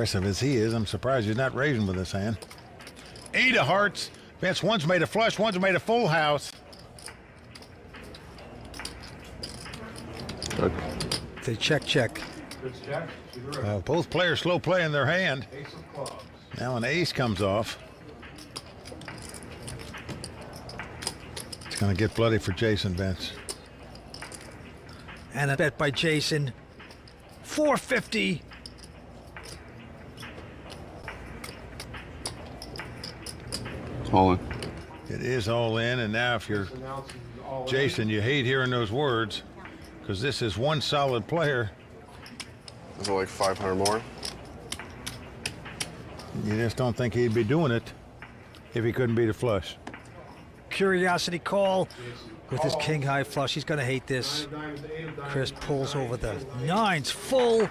aggressive as he is, I'm surprised he's not raising with his hand. Eight of hearts. Vince, one's made a flush, one's made a full house. Check. Say check, check. Uh, both players slow play in their hand. Now an ace comes off. It's going to get bloody for Jason Vince. And a bet by Jason. 450. It's all in. It is all in, and now if you're Jason, you hate hearing those words because this is one solid player. Is it like 500 more? You just don't think he'd be doing it if he couldn't beat a flush. Curiosity call with his king high flush. He's going to hate this. Chris pulls over the nines full.